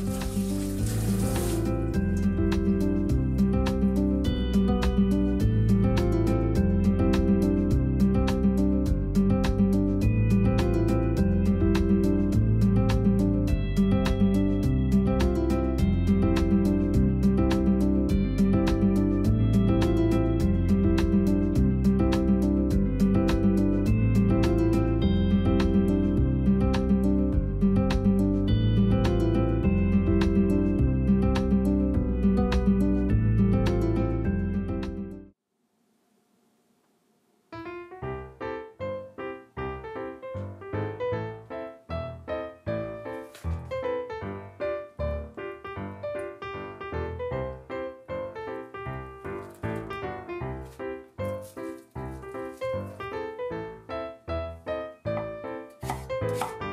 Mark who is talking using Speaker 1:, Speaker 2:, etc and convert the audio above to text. Speaker 1: Thank you. Bye.